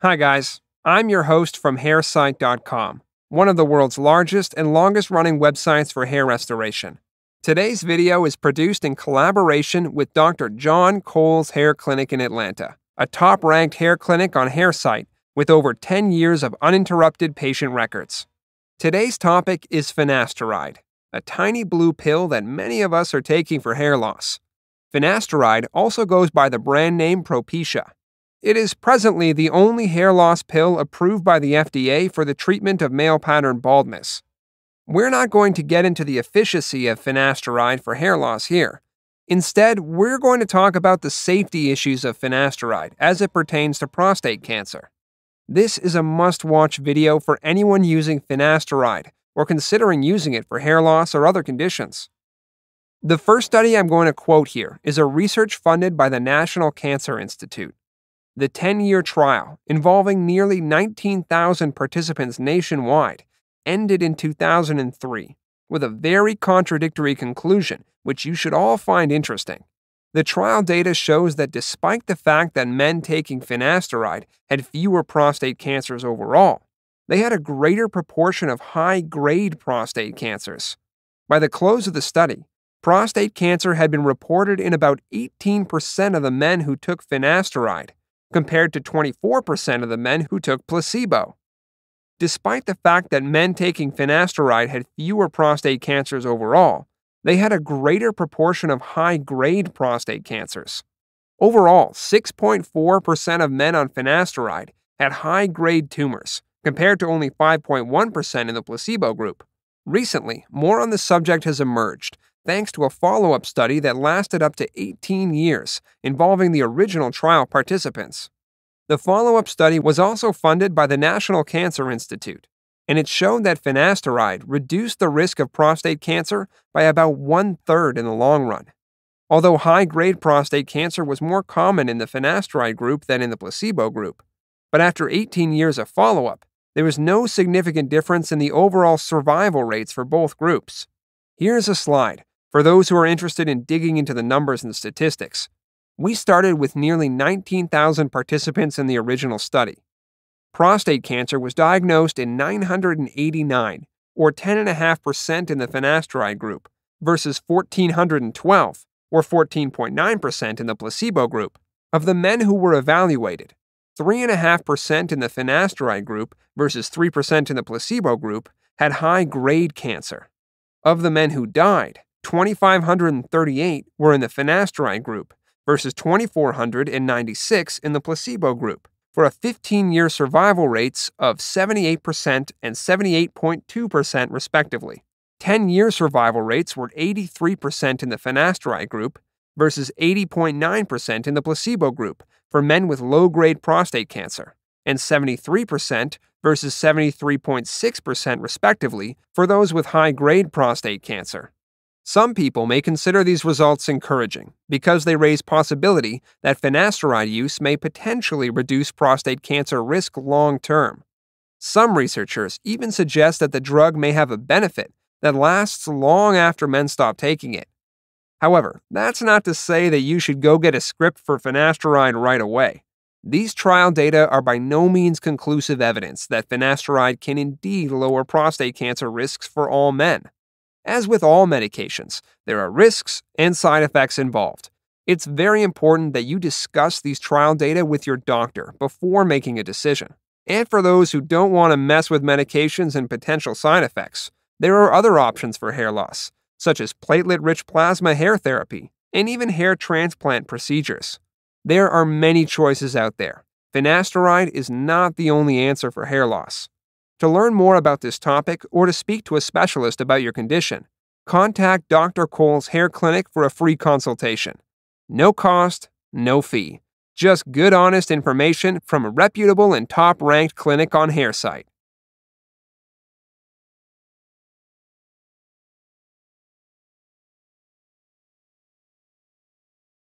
Hi, guys. I'm your host from hairsite.com, one of the world's largest and longest running websites for hair restoration. Today's video is produced in collaboration with Dr. John Cole's Hair Clinic in Atlanta, a top ranked hair clinic on Hairsite with over 10 years of uninterrupted patient records. Today's topic is finasteride, a tiny blue pill that many of us are taking for hair loss. Finasteride also goes by the brand name Propecia. It is presently the only hair loss pill approved by the FDA for the treatment of male pattern baldness. We're not going to get into the efficacy of finasteride for hair loss here. Instead, we're going to talk about the safety issues of finasteride as it pertains to prostate cancer. This is a must watch video for anyone using finasteride or considering using it for hair loss or other conditions. The first study I'm going to quote here is a research funded by the National Cancer Institute. The 10 year trial, involving nearly 19,000 participants nationwide, ended in 2003 with a very contradictory conclusion, which you should all find interesting. The trial data shows that despite the fact that men taking finasteride had fewer prostate cancers overall, they had a greater proportion of high grade prostate cancers. By the close of the study, prostate cancer had been reported in about 18% of the men who took finasteride, compared to 24% of the men who took placebo. Despite the fact that men taking finasteride had fewer prostate cancers overall, they had a greater proportion of high grade prostate cancers. Overall, 6.4% of men on finasteride had high grade tumors, compared to only 5.1% in the placebo group. Recently, more on the subject has emerged, thanks to a follow up study that lasted up to 18 years, involving the original trial participants. The follow up study was also funded by the National Cancer Institute and it showed that finasteride reduced the risk of prostate cancer by about one third in the long run. Although high grade prostate cancer was more common in the finasteride group than in the placebo group. But after 18 years of follow up, there was no significant difference in the overall survival rates for both groups. Here's a slide for those who are interested in digging into the numbers and statistics. We started with nearly 19,000 participants in the original study. Prostate cancer was diagnosed in 989, or 10.5% in the finasteride group, versus 1,412, or 14.9% in the placebo group. Of the men who were evaluated, 3.5% in the finasteride group versus 3% in the placebo group had high grade cancer. Of the men who died, 2,538 were in the finasteride group versus 2,496 in the placebo group for a 15 year survival rates of 78% and 78.2%, respectively. 10 year survival rates were 83% in the finasteride group versus 80.9% in the placebo group for men with low grade prostate cancer, and 73% versus 73.6%, respectively, for those with high grade prostate cancer. Some people may consider these results encouraging because they raise possibility that finasteride use may potentially reduce prostate cancer risk long term. Some researchers even suggest that the drug may have a benefit that lasts long after men stop taking it. However, that's not to say that you should go get a script for finasteride right away. These trial data are by no means conclusive evidence that finasteride can indeed lower prostate cancer risks for all men. As with all medications, there are risks and side effects involved. It's very important that you discuss these trial data with your doctor before making a decision. And for those who don't want to mess with medications and potential side effects, there are other options for hair loss, such as platelet rich plasma hair therapy and even hair transplant procedures. There are many choices out there. Finasteride is not the only answer for hair loss. To learn more about this topic or to speak to a specialist about your condition, contact Dr. Cole's Hair Clinic for a free consultation. No cost, no fee. Just good, honest information from a reputable and top ranked clinic on Hairsite.